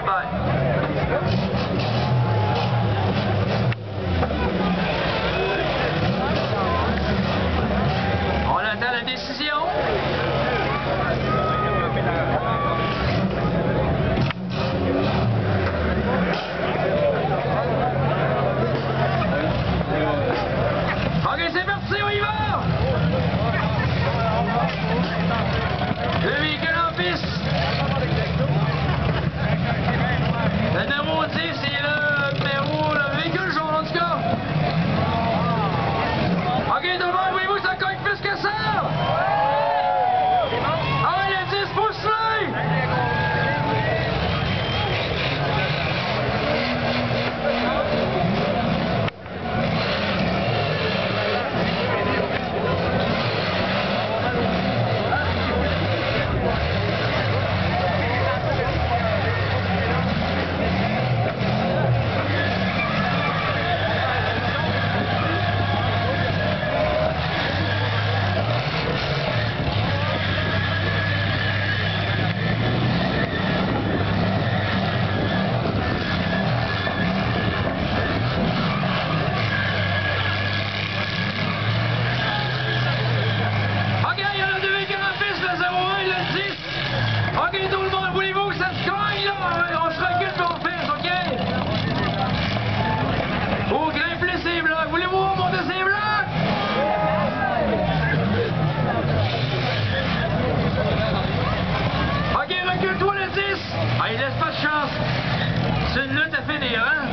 Goodbye. crier devant, voyez-vous, ça cogne que ça pas chance. C'est une lutte à finir.